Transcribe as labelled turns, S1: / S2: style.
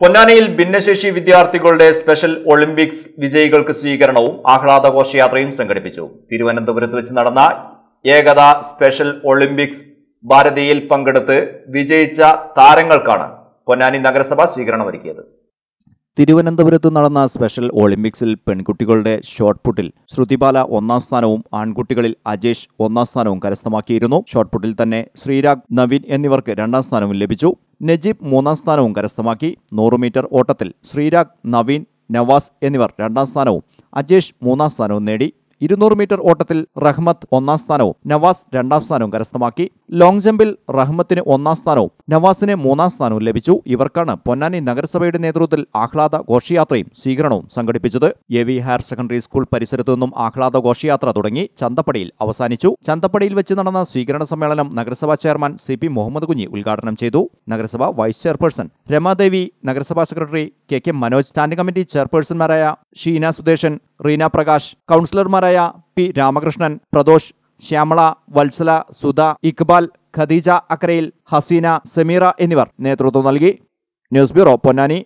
S1: പൊന്നാനിയിൽ ഭിന്നശേഷി വിദ്യാർത്ഥികളുടെ സ്പെഷ്യൽ ഒളിമ്പിക്സ് വിജയികൾക്ക് സ്വീകരണവും ആഹ്ലാദഘോഷയാത്രയും സംഘടിപ്പിച്ചു. തിരുവനന്തപുരത്ത് വെച്ച് നടന്ന ഏകതാ സ്പെഷ്യൽ ഒളിമ്പിക്സ് ഭാരതിയിൽ പങ്കെടുത്ത് വിജയിച്ച താരങ്ങൾക്കാണ് പൊന്നാനി നഗരസഭ സ്വീകരണമൊരുക്കിയത്.
S2: തിരുവനന്തപുരത്ത് നടന്ന സ്പെഷ്യൽ ഒളിമ്പിക്സിൽ പെൺകുട്ടികളുടെ ഷോട്ട് പുട്ടിൽ ശ്രുതിബാല ഒന്നാം സ്ഥാനവും ആൺകുട്ടികളിൽ അജേഷ് ഒന്നാം സ്ഥാനവും കരസ്ഥമാക്കിയിരുന്നു. ഷോട്ട് പുട്ടിൽ തന്നെ ശ്രീരാഗ് നവീൻ എന്നിവർക്ക് രണ്ടാം സ്ഥാനവും ലഭിച്ചു. നജീബ് മൂന്നാം സ്ഥാനവും കരസ്ഥമാക്കി. നൂറ് മീറ്റർ ഓട്ടത്തിൽ ശ്രീരാഗ് നവീൻ നവാസ് എന്നിവർ രണ്ടാം സ്ഥാനവും. അജേഷ് മൂന്നാം സ്ഥാനവും നേടി. ഇരുന്നൂറ് മീറ്റർ ഓട്ടത്തിൽ റഹ്മത്ത് ഒന്നാം സ്ഥാനവും നവാസ് രണ്ടാം സ്ഥാനവും കരസ്ഥമാക്കി. ലോങ് ജമ്പിൽ റഹ്മത്തിന് ഒന്നാം സ്ഥാനവും നവാസിന് മൂന്നാം സ്ഥാനവും ലഭിച്ചു. ഇവർക്കാണ് പൊന്നാനി നഗരസഭയുടെ നേതൃത്വത്തിൽ ആഹ്ലാദ ഘോഷയാത്രയും സ്വീകരണവും സംഘടിപ്പിച്ചത്. A V higher secondary school പരിസരത്തു നിന്നും ആഹ്ലാദ ഘോഷയാത്ര തുടങ്ങി ചന്തപ്പടിയിൽ അവസാനിച്ചു. ചന്തപ്പടിയിൽ വെച്ച് നടന്ന സ്വീകരണ സമ്മേളനം നഗരസഭാ chairman C P Muhammad Kunhi ഉദ്ഘാടനം ചെയ്തു. നഗരസഭ വൈസ് ചെയർപേഴ്സൺ രമാദേവി നഗരസഭാ secretary K K Manoj standing committee ചെയർപേഴ്സൺമാരായ Sheena Sudesan Reena Prakash കൗൺസിലർമാരായ പി രാമകൃഷ്ണൻ പ്രദോഷ് ശ്യാമള വത്സല സുധ ഇക്ബാൽ ഖദീജ അക്രയിൽ ഹസീന സമീറ എന്നിവർ നേതൃത്വം നൽകി. News bureau Ponnani.